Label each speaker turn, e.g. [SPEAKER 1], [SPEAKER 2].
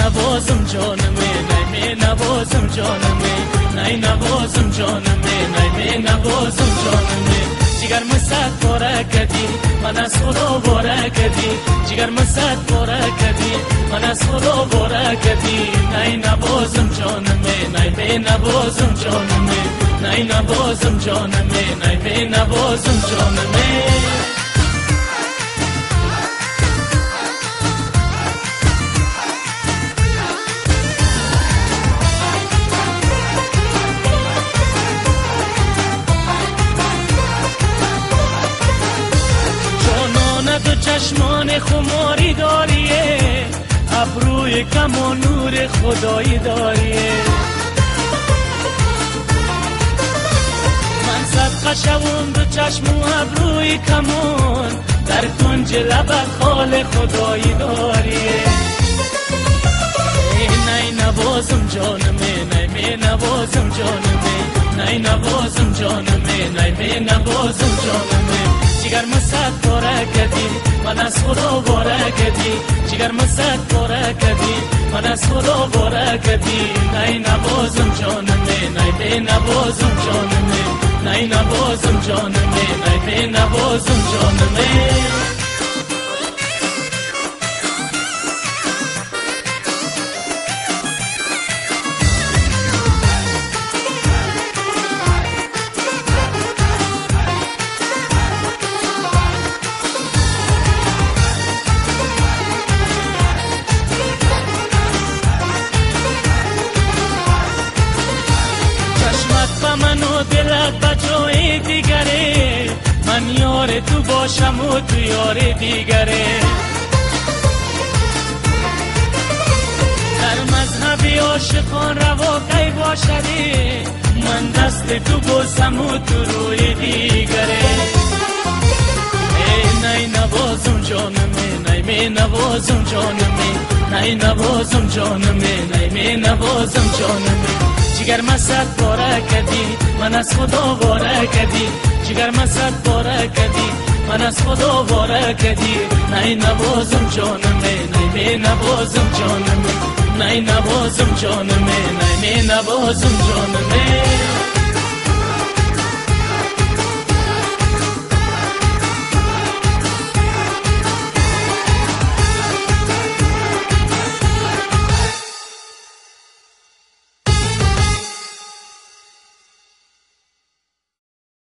[SPEAKER 1] نوازم جانمه نای می نوازم جانمه نای نوازم جانمه نای می نوازم جانمه جگر مسد باره کدی من از خدا باره کدی جگر مسد باره کدی من از خدا باره کدی نای نوازم جانمه نای می نوازم جانمه نای نوازم جانمه نای می نوازم جانمه چشمان خماری داریه ابروی کم و نور خدایی داریه. من صدقه شوم دو چشم و ابروی کمون در کنج لب خال خدایی داریه. نای نوازم جانمه نای می نوازم جانمه نای نوازم جانمه نای می نوازم جانمه جگر من از خدا باره کدی جگر مسد باره کدی من از خدا باره کدی نای نوازم جانمه نای بی نوازم جانمه. نای نوازم جانمه نای بی نوازم جانمه. دلت بچه دیگره. من یار تو باشم و تو یار دیگره. در مذهبی عاشقان روا کی باشدی؟ من دست تو بوسم و تو روی دیگره. ای نای نوازم جانمه نای می نوازم جانمه. نای نوازم جانمه نای می نوازم جانمه. جگر مسد باره کدی من از خدا باره کدی جگر مسد باره کدی من از خدا باره کدی نای نوازم جانمه نای می نوازم جانمه. نای نوازم جانمه نای می نوازم جانمه.